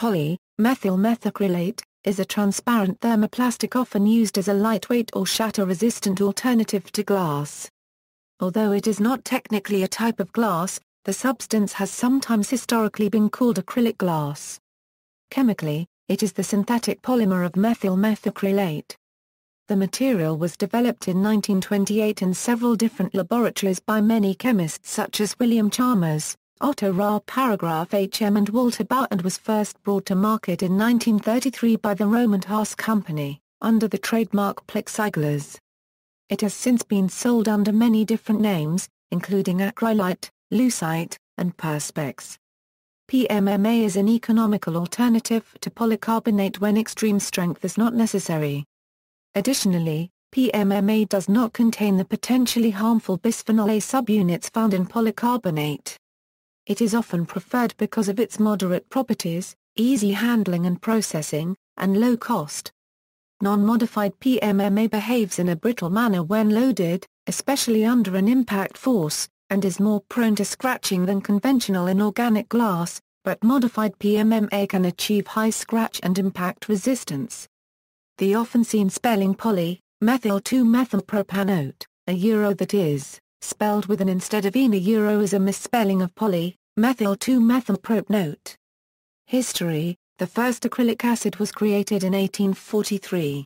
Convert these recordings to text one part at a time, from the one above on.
Poly, methyl methacrylate, is a transparent thermoplastic often used as a lightweight or shatter-resistant alternative to glass. Although it is not technically a type of glass, the substance has sometimes historically been called acrylic glass. Chemically, it is the synthetic polymer of methyl methacrylate. The material was developed in 1928 in several different laboratories by many chemists such as William Chalmers, Otto Rauh Paragraph HM and Walter Bauer and was first brought to market in 1933 by the Rohm and Haas Company, under the trademark Plexiglas. It has since been sold under many different names, including acrylite, lucite, and perspex. PMMA is an economical alternative to polycarbonate when extreme strength is not necessary. Additionally, PMMA does not contain the potentially harmful bisphenol A subunits found in polycarbonate. It is often preferred because of its moderate properties, easy handling and processing, and low cost. Non-modified PMMA behaves in a brittle manner when loaded, especially under an impact force, and is more prone to scratching than conventional inorganic glass, but modified PMMA can achieve high scratch and impact resistance. The often seen spelling poly, methyl 2-methylpropanoate, a euro that is, spelled with an instead of ene euro is a misspelling of poly, methyl 2-methylpropanoate. History The first acrylic acid was created in 1843.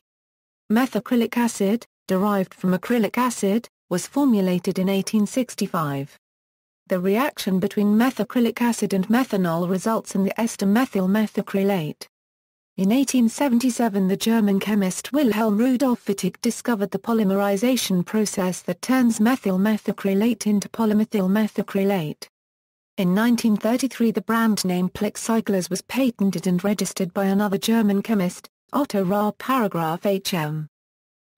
Methacrylic acid, derived from acrylic acid, was formulated in 1865. The reaction between methacrylic acid and methanol results in the ester methyl methacrylate. In 1877 the German chemist Wilhelm Rudolf Fittig discovered the polymerization process that turns methyl methacrylate into polymethyl methacrylate. In 1933 the brand name Plexiglas was patented and registered by another German chemist, Otto Rauh Paragraph HM.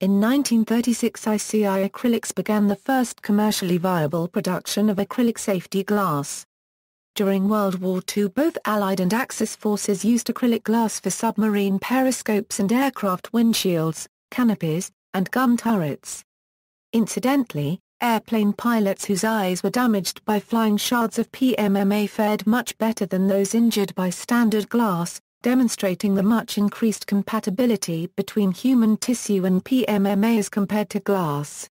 In 1936 ICI Acrylics began the first commercially viable production of acrylic safety glass. During World War II both Allied and Axis forces used acrylic glass for submarine periscopes and aircraft windshields, canopies, and gun turrets. Incidentally, Airplane pilots whose eyes were damaged by flying shards of PMMA fared much better than those injured by standard glass, demonstrating the much increased compatibility between human tissue and PMMA as compared to glass.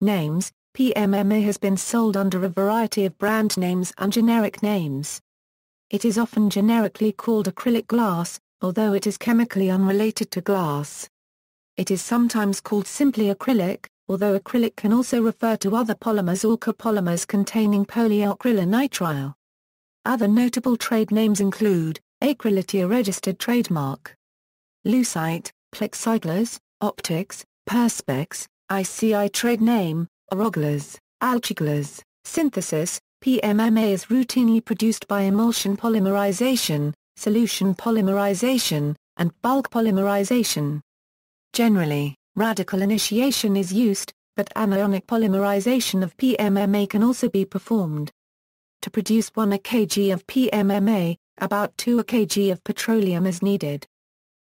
Names PMMA has been sold under a variety of brand names and generic names. It is often generically called acrylic glass, although it is chemically unrelated to glass. It is sometimes called simply acrylic, although acrylic can also refer to other polymers or copolymers containing polyacrylonitrile. Other notable trade names include, Acrylite a registered trademark. Lucite, Plexiglas, Optix, Perspex, ICI trade name, Oroglas, Altuglas, Synthesis, PMMA is routinely produced by emulsion polymerization, solution polymerization, and bulk polymerization. Generally, Radical initiation is used, but anionic polymerization of PMMA can also be performed. To produce 1 kg of PMMA, about 2 kg of petroleum is needed.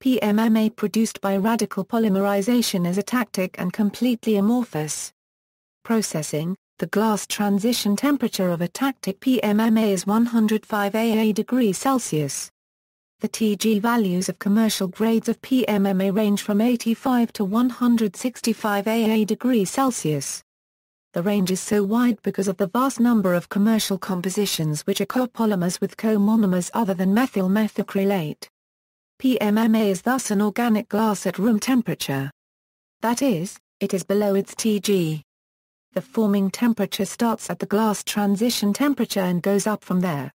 PMMA produced by radical polymerization is atactic and completely amorphous. Processing The glass transition temperature of atactic PMMA is 105 AA degrees Celsius. The TG values of commercial grades of PMMA range from 85 to 165 AA degrees Celsius. The range is so wide because of the vast number of commercial compositions which are copolymers with co-monomers other than methyl methacrylate. PMMA is thus an organic glass at room temperature. That is, it is below its TG. The forming temperature starts at the glass transition temperature and goes up from there.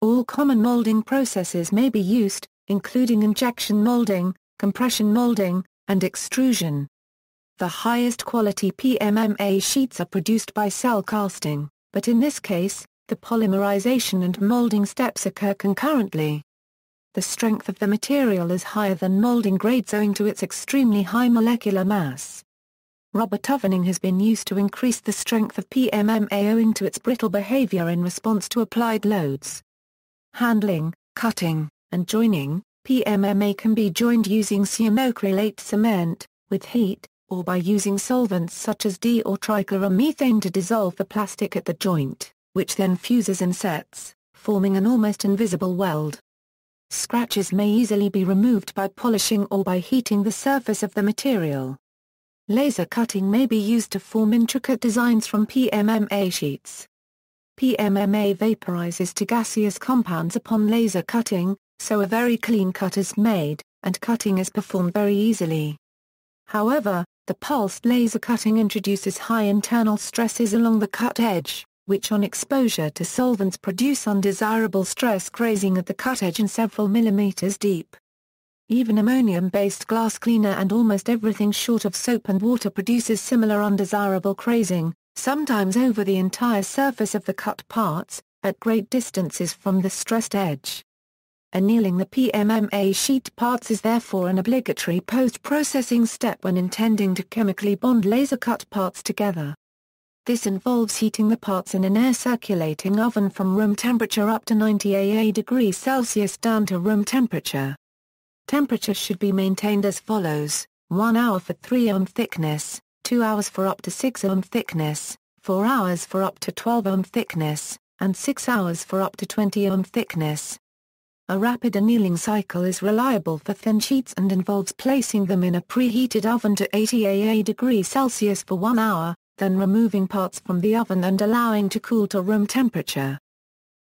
All common molding processes may be used, including injection molding, compression molding, and extrusion. The highest quality PMMA sheets are produced by cell casting, but in this case, the polymerization and molding steps occur concurrently. The strength of the material is higher than molding grades owing to its extremely high molecular mass. Rubber toughening has been used to increase the strength of PMMA owing to its brittle behavior in response to applied loads handling, cutting, and joining, PMMA can be joined using cyanoacrylate cement, with heat, or by using solvents such as D or trichloromethane to dissolve the plastic at the joint, which then fuses and sets, forming an almost invisible weld. scratches may easily be removed by polishing or by heating the surface of the material. Laser cutting may be used to form intricate designs from PMMA sheets. PMMA vaporizes to gaseous compounds upon laser cutting, so a very clean cut is made, and cutting is performed very easily. However, the pulsed laser cutting introduces high internal stresses along the cut edge, which on exposure to solvents produce undesirable stress crazing at the cut edge and several millimeters deep. Even ammonium-based glass cleaner and almost everything short of soap and water produces similar undesirable crazing, sometimes over the entire surface of the cut parts, at great distances from the stressed edge. Annealing the PMMA sheet parts is therefore an obligatory post-processing step when intending to chemically bond laser-cut parts together. This involves heating the parts in an air-circulating oven from room temperature up to 90 AA degrees Celsius down to room temperature. Temperature should be maintained as follows, 1 hour for 3 ohm thickness, 2 hours for up to 6 ohm thickness, 4 hours for up to 12 ohm thickness, and 6 hours for up to 20 ohm thickness. A rapid annealing cycle is reliable for thin sheets and involves placing them in a preheated oven to 80 AA degrees Celsius for 1 hour, then removing parts from the oven and allowing to cool to room temperature.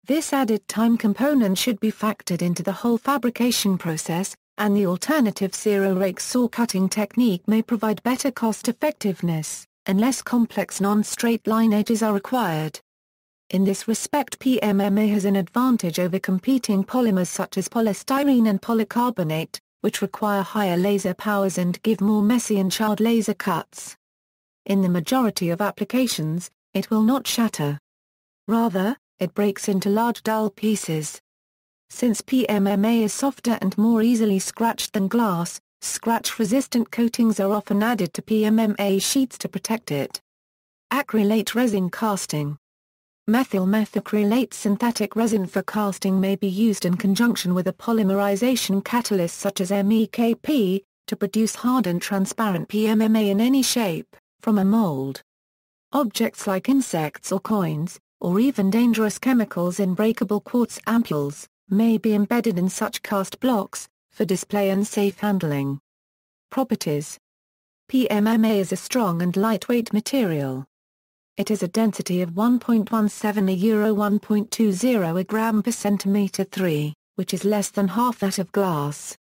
This added time component should be factored into the whole fabrication process, and the alternative zero rake saw cutting technique may provide better cost effectiveness, and less complex non-straight line edges are required. In this respect PMMA has an advantage over competing polymers such as polystyrene and polycarbonate, which require higher laser powers and give more messy and charred laser cuts. In the majority of applications, it will not shatter. Rather, it breaks into large dull pieces. Since PMMA is softer and more easily scratched than glass, scratch-resistant coatings are often added to PMMA sheets to protect it. Acrylate resin casting Methyl methacrylate synthetic resin for casting may be used in conjunction with a polymerization catalyst such as MEKP, to produce hardened transparent PMMA in any shape, from a mold. Objects like insects or coins, or even dangerous chemicals in breakable quartz ampules, may be embedded in such cast blocks, for display and safe handling. Properties PMMA is a strong and lightweight material it has a density of 1.17 a euro 1.20 a gram per centimeter 3, which is less than half that of glass.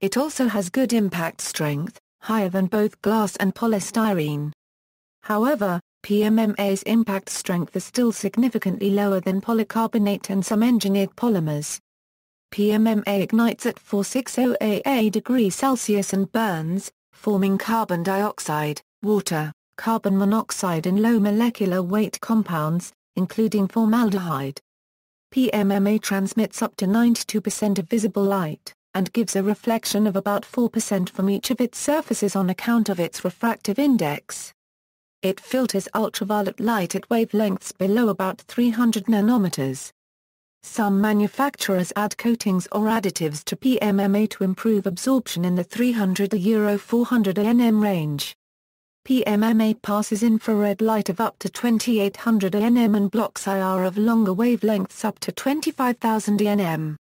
It also has good impact strength, higher than both glass and polystyrene. However, PMMA's impact strength is still significantly lower than polycarbonate and some engineered polymers. PMMA ignites at 460 AA degrees Celsius and burns, forming carbon dioxide, water, carbon monoxide and low molecular weight compounds, including formaldehyde. PMMA transmits up to 92% of visible light, and gives a reflection of about 4% from each of its surfaces on account of its refractive index. It filters ultraviolet light at wavelengths below about 300 nanometers. Some manufacturers add coatings or additives to PMMA to improve absorption in the 300 Euro 400 nm range. PMMA passes infrared light of up to 2800 nm and blocks IR of longer wavelengths up to 25,000 nm.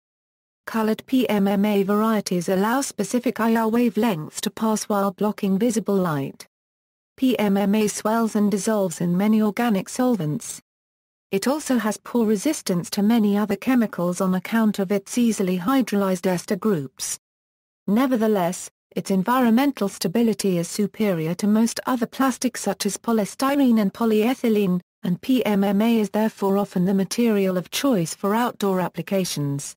Colored PMMA varieties allow specific IR wavelengths to pass while blocking visible light. PMMA swells and dissolves in many organic solvents. It also has poor resistance to many other chemicals on account of its easily hydrolyzed ester groups. Nevertheless, its environmental stability is superior to most other plastics such as polystyrene and polyethylene, and PMMA is therefore often the material of choice for outdoor applications.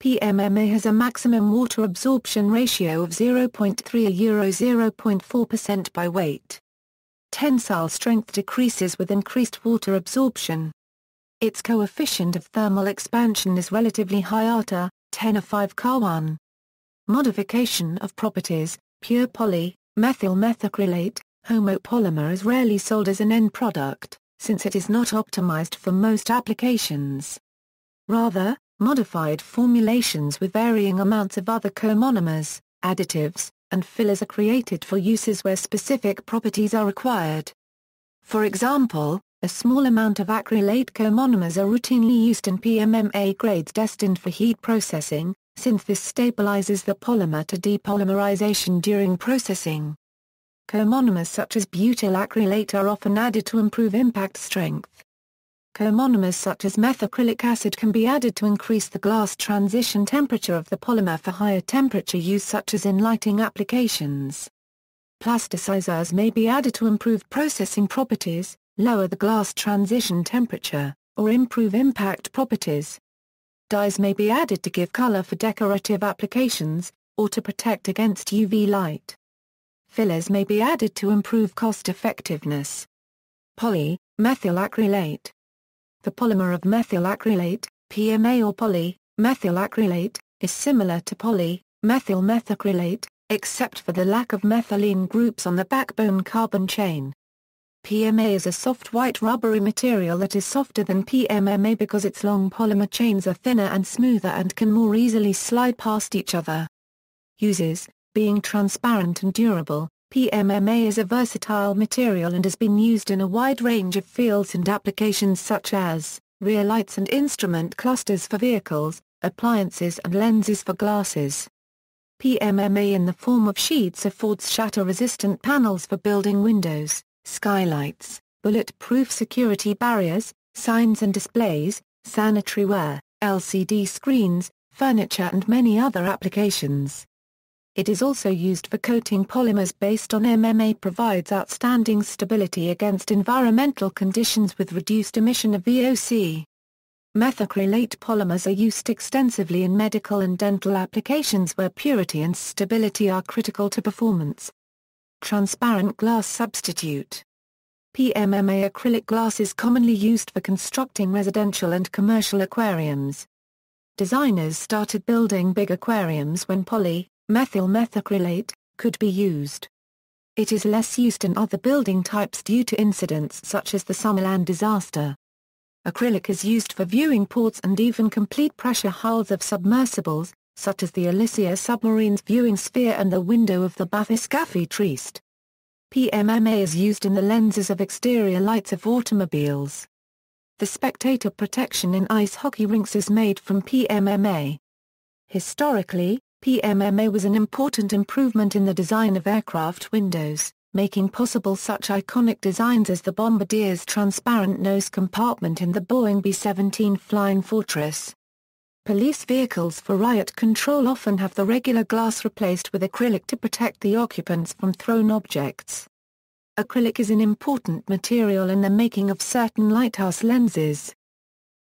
PMMA has a maximum water absorption ratio of 0.3 euro 0.4% by weight. Tensile strength decreases with increased water absorption. Its coefficient of thermal expansion is relatively high ATA, 10 of 5 Ca 1. Modification of properties, pure poly, methyl methacrylate, homopolymer is rarely sold as an end product, since it is not optimized for most applications. Rather, modified formulations with varying amounts of other comonomers, additives, and fillers are created for uses where specific properties are required. For example, a small amount of acrylate comonomers are routinely used in PMMA grades destined for heat processing, since this stabilizes the polymer to depolymerization during processing. Co-monomers such as butyl acrylate are often added to improve impact strength. Co-monomers such as methacrylic acid can be added to increase the glass transition temperature of the polymer for higher temperature use such as in lighting applications. Plasticizers may be added to improve processing properties, lower the glass transition temperature, or improve impact properties. Dyes may be added to give color for decorative applications, or to protect against UV light. Fillers may be added to improve cost effectiveness. Poly, methyl acrylate. The polymer of methyl acrylate, PMA or poly, methyl acrylate, is similar to poly, methyl methacrylate, except for the lack of methylene groups on the backbone carbon chain. PMA is a soft white rubbery material that is softer than PMMA because its long polymer chains are thinner and smoother and can more easily slide past each other. Uses, being transparent and durable, PMMA is a versatile material and has been used in a wide range of fields and applications such as, rear lights and instrument clusters for vehicles, appliances and lenses for glasses. PMMA in the form of sheets affords shatter-resistant panels for building windows, skylights, bulletproof security barriers, signs and displays, sanitary ware, LCD screens, furniture and many other applications. It is also used for coating polymers based on MMA provides outstanding stability against environmental conditions with reduced emission of VOC. Methacrylate polymers are used extensively in medical and dental applications where purity and stability are critical to performance. Transparent glass substitute PMMA acrylic glass is commonly used for constructing residential and commercial aquariums. Designers started building big aquariums when poly, methyl methacrylate, could be used. It is less used in other building types due to incidents such as the Summerland disaster. Acrylic is used for viewing ports and even complete pressure hulls of submersibles, such as the Alicia submarine's viewing sphere and the window of the Bathyscaphe Trieste. PMMA is used in the lenses of exterior lights of automobiles. The spectator protection in ice hockey rinks is made from PMMA. Historically, PMMA was an important improvement in the design of aircraft windows making possible such iconic designs as the Bombardier's transparent nose compartment in the Boeing B-17 Flying Fortress. Police vehicles for riot control often have the regular glass replaced with acrylic to protect the occupants from thrown objects. Acrylic is an important material in the making of certain lighthouse lenses.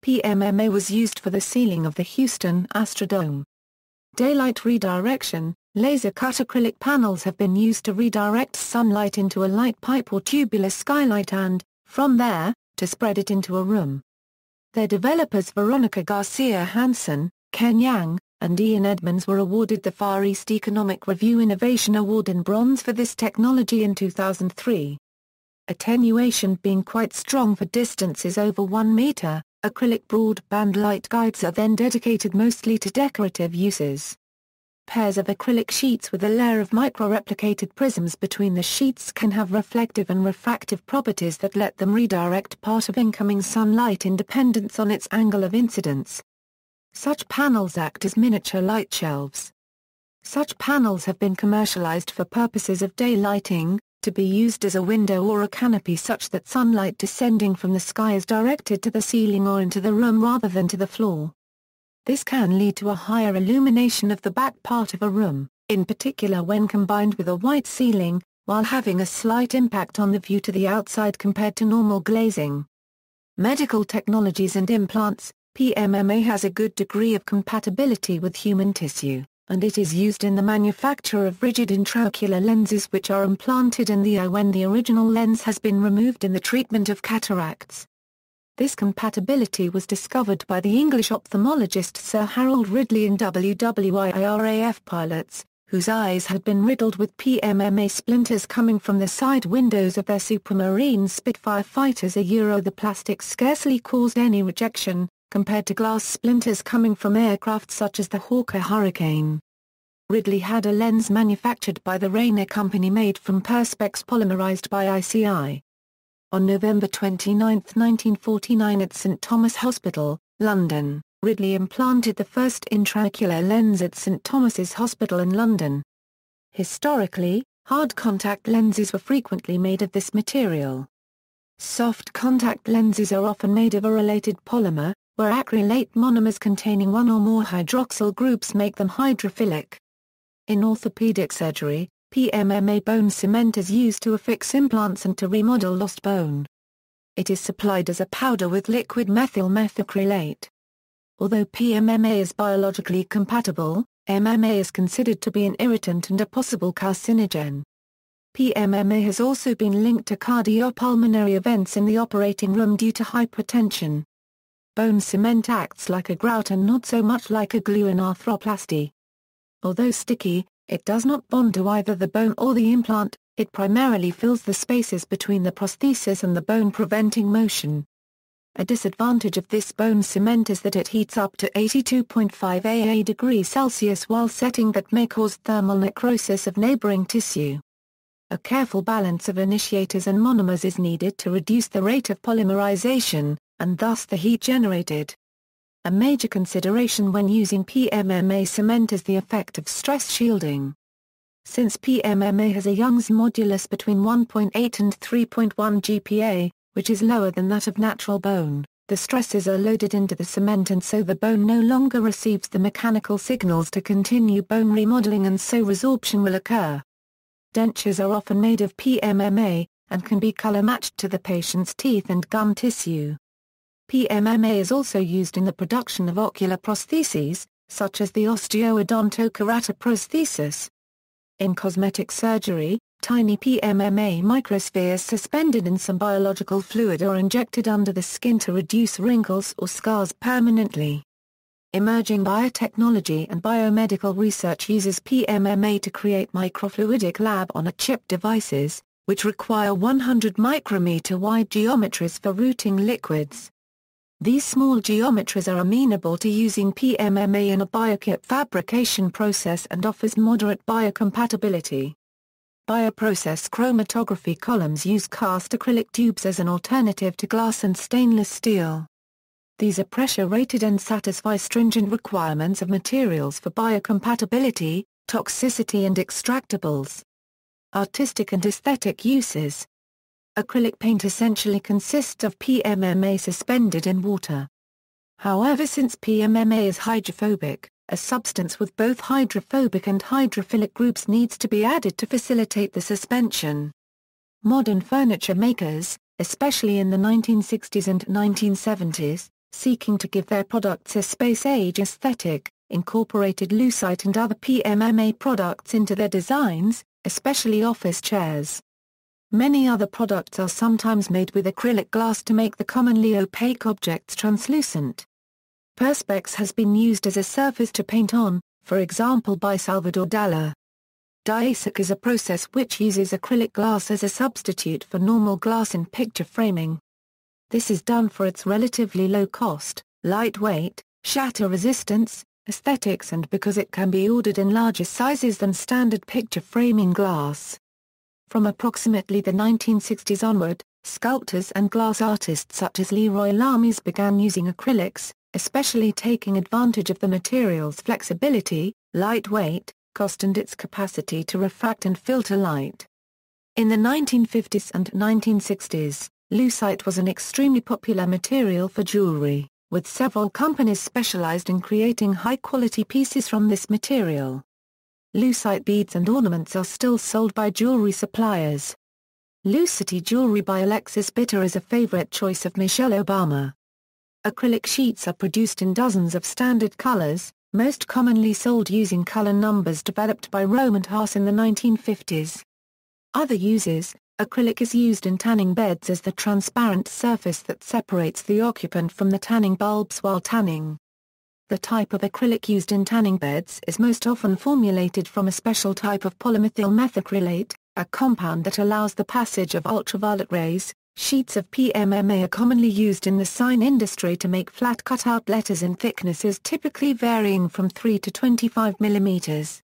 PMMA was used for the ceiling of the Houston Astrodome. Daylight redirection, Laser-cut acrylic panels have been used to redirect sunlight into a light pipe or tubular skylight and, from there, to spread it into a room. Their developers Veronica Garcia Hansen, Ken Yeang, and Ian Edmonds were awarded the Far East Economic Review Innovation Award in Bronze for this technology in 2003. Attenuation being quite strong for distances over 1 meter, acrylic broadband light guides are then dedicated mostly to decorative uses. Pairs of acrylic sheets with a layer of micro-replicated prisms between the sheets can have reflective and refractive properties that let them redirect part of incoming sunlight in dependence on its angle of incidence. Such panels act as miniature light shelves. Such panels have been commercialized for purposes of daylighting, to be used as a window or a canopy such that sunlight descending from the sky is directed to the ceiling or into the room rather than to the floor. This can lead to a higher illumination of the back part of a room, in particular when combined with a white ceiling, while having a slight impact on the view to the outside compared to normal glazing. Medical technologies and implants, PMMA has a good degree of compatibility with human tissue, and it is used in the manufacture of rigid intraocular lenses which are implanted in the eye when the original lens has been removed in the treatment of cataracts. This compatibility was discovered by the English ophthalmologist Sir Harold Ridley in WWIRAF pilots, whose eyes had been riddled with PMMA splinters coming from the side windows of their Supermarine Spitfire fighters a Euro the plastic scarcely caused any rejection, compared to glass splinters coming from aircraft such as the Hawker Hurricane. Ridley had a lens manufactured by the Rayner Company made from Perspex polymerized by ICI. On November 29, 1949 at St Thomas Hospital, London, Ridley implanted the first intraocular lens at St Thomas's Hospital in London. Historically, hard contact lenses were frequently made of this material. Soft contact lenses are often made of a related polymer, where acrylate monomers containing one or more hydroxyl groups make them hydrophilic. In orthopedic surgery, PMMA bone cement is used to affix implants and to remodel lost bone. It is supplied as a powder with liquid methyl methacrylate. Although PMMA is biologically compatible, MMA is considered to be an irritant and a possible carcinogen. PMMA has also been linked to cardiopulmonary events in the operating room due to hypertension. Bone cement acts like a grout and not so much like a glue in arthroplasty. Although sticky, it does not bond to either the bone or the implant, it primarily fills the spaces between the prosthesis and the bone preventing motion. A disadvantage of this bone cement is that it heats up to 82.5 AA degrees Celsius while setting that may cause thermal necrosis of neighboring tissue. A careful balance of initiators and monomers is needed to reduce the rate of polymerization, and thus the heat generated. A major consideration when using PMMA cement is the effect of stress shielding. Since PMMA has a Young's modulus between 1.8 and 3.1 GPa, which is lower than that of natural bone, the stresses are loaded into the cement and so the bone no longer receives the mechanical signals to continue bone remodeling and so resorption will occur. Dentures are often made of PMMA, and can be color-matched to the patient's teeth and gum tissue. PMMA is also used in the production of ocular prostheses, such as the osteoodontokeratoprosthesis. In cosmetic surgery, tiny PMMA microspheres suspended in some biological fluid are injected under the skin to reduce wrinkles or scars permanently. Emerging biotechnology and biomedical research uses PMMA to create microfluidic lab-on-a-chip devices, which require 100 micrometer wide geometries for routing liquids. These small geometries are amenable to using PMMA in a biochip fabrication process and offers moderate biocompatibility. Bioprocess chromatography columns use cast acrylic tubes as an alternative to glass and stainless steel. These are pressure-rated and satisfy stringent requirements of materials for biocompatibility, toxicity and extractables. Artistic and aesthetic uses Acrylic paint essentially consists of PMMA suspended in water. However since PMMA is hydrophobic, a substance with both hydrophobic and hydrophilic groups needs to be added to facilitate the suspension. Modern furniture makers, especially in the 1960s and 1970s, seeking to give their products a space-age aesthetic, incorporated lucite and other PMMA products into their designs, especially office chairs. Many other products are sometimes made with acrylic glass to make the commonly opaque objects translucent. Perspex has been used as a surface to paint on, for example by Salvador Dali. Diasec is a process which uses acrylic glass as a substitute for normal glass in picture framing. This is done for its relatively low cost, lightweight, shatter resistance, aesthetics and because it can be ordered in larger sizes than standard picture framing glass. From approximately the 1960s onward, sculptors and glass artists such as Leroy Lamis began using acrylics, especially taking advantage of the material's flexibility, lightweight, cost and its capacity to refract and filter light. In the 1950s and 1960s, Lucite was an extremely popular material for jewelry, with several companies specialized in creating high-quality pieces from this material. Lucite beads and ornaments are still sold by jewelry suppliers. Lucite jewelry by Alexis Bittar is a favorite choice of Michelle Obama. Acrylic sheets are produced in dozens of standard colors, most commonly sold using color numbers developed by Rohm and Haas in the 1950s. Other uses, Acrylic is used in tanning beds as the transparent surface that separates the occupant from the tanning bulbs while tanning. The type of acrylic used in tanning beds is most often formulated from a special type of polymethyl methacrylate, a compound that allows the passage of ultraviolet rays. Sheets of PMMA are commonly used in the sign industry to make flat cutout letters in thicknesses typically varying from 3 to 25 millimeters.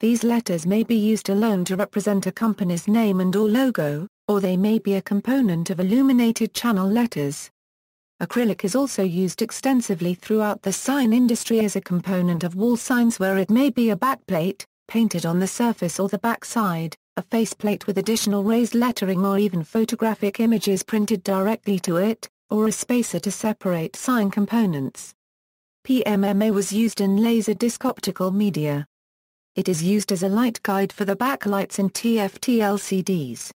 These letters may be used alone to represent a company's name and or logo, or they may be a component of illuminated channel letters. Acrylic is also used extensively throughout the sign industry as a component of wall signs where it may be a backplate, painted on the surface or the backside, a faceplate with additional raised lettering or even photographic images printed directly to it, or a spacer to separate sign components. PMMA was used in Laserdisc optical media. It is used as a light guide for the backlights in TFT LCDs.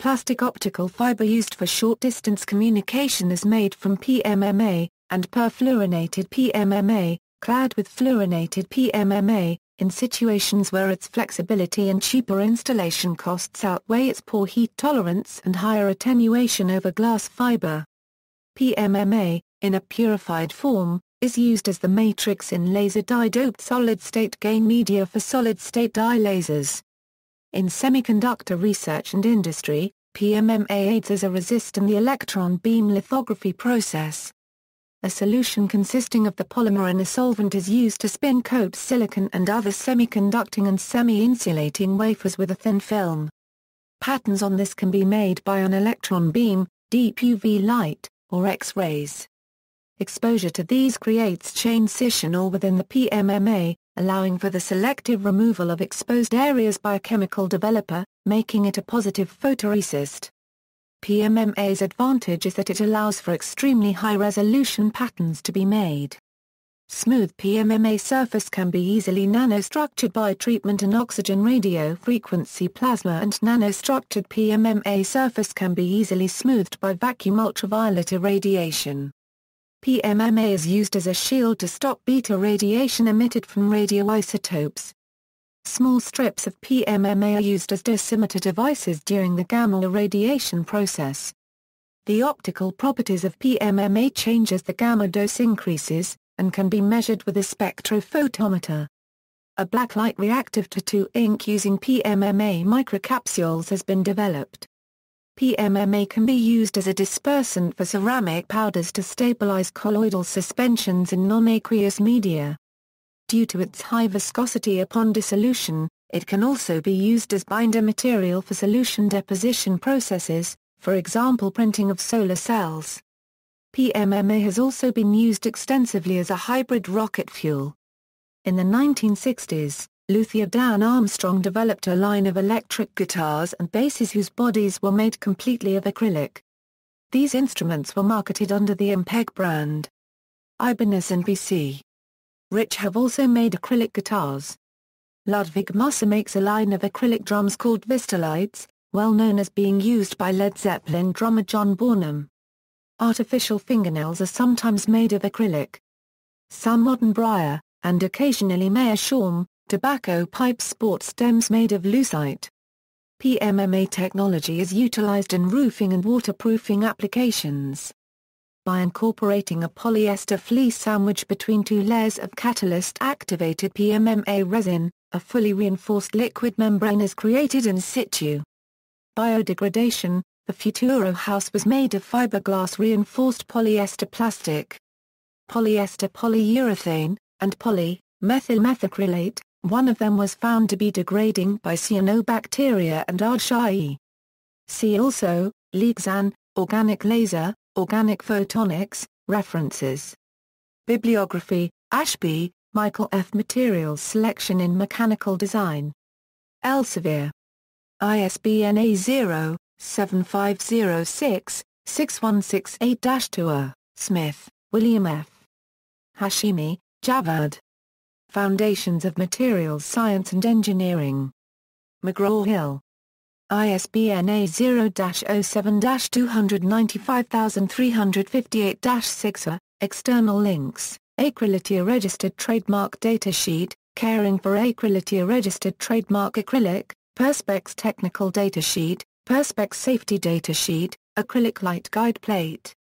Plastic optical fiber used for short-distance communication is made from PMMA, and perfluorinated PMMA, clad with fluorinated PMMA, in situations where its flexibility and cheaper installation costs outweigh its poor heat tolerance and higher attenuation over glass fiber. PMMA, in a purified form, is used as the matrix in laser dye-doped solid-state gain media for solid-state dye lasers. In semiconductor research and industry, PMMA aids as a resist in the electron beam lithography process. A solution consisting of the polymer and a solvent is used to spin coat silicon and other semiconducting and semi-insulating wafers with a thin film. Patterns on this can be made by an electron beam, deep UV light, or X-rays. Exposure to these creates chain scission all within the PMMA, allowing for the selective removal of exposed areas by a chemical developer, making it a positive photoresist. PMMA's advantage is that it allows for extremely high-resolution patterns to be made. Smooth PMMA surface can be easily nanostructured by treatment and oxygen radio frequency plasma and nanostructured PMMA surface can be easily smoothed by vacuum ultraviolet irradiation. PMMA is used as a shield to stop beta radiation emitted from radioisotopes, Small strips of PMMA are used as dosimeter devices during the gamma irradiation process. The optical properties of PMMA change as the gamma dose increases, and can be measured with a spectrophotometer. A blacklight reactive to 2-ink using PMMA microcapsules has been developed. PMMA can be used as a dispersant for ceramic powders to stabilize colloidal suspensions in non-aqueous media. Due to its high viscosity upon dissolution, it can also be used as binder material for solution deposition processes, for example printing of solar cells. PMMA has also been used extensively as a hybrid rocket fuel. In the 1960s, luthier Dan Armstrong developed a line of electric guitars and basses whose bodies were made completely of acrylic. These instruments were marketed under the Ampeg brand. Ibanez and BC Rich have also made acrylic guitars. Ludwig Musser makes a line of acrylic drums called Vistalites, well known as being used by Led Zeppelin drummer John Bonham. Artificial fingernails are sometimes made of acrylic. Some modern briar, and occasionally meerschaum, tobacco pipe sport stems made of lucite. PMMA technology is utilized in roofing and waterproofing applications by incorporating a polyester fleece sandwich between two layers of catalyst-activated PMMA resin, a fully reinforced liquid membrane is created in situ. Biodegradation, the Futuro house was made of fiberglass reinforced polyester plastic. Polyester polyurethane, and poly, methyl methacrylate, one of them was found to be degrading by cyanobacteria and Archaea. See also, Lexan, organic laser, Organic Photonics, References. Bibliography, Ashby, Michael F. Materials Selection in Mechanical Design. Elsevier. ISBN A0-7506-6168-2 Smith, William F. Hashemi, Javad. Foundations of Materials Science and Engineering. McGraw-Hill. ISBN A0-07-295358-6 External links, Acrylithium Registered Trademark Datasheet, Caring for Acrylithium Registered Trademark Acrylic, Perspex Technical Datasheet, Perspex Safety Datasheet, Acrylic Light Guide Plate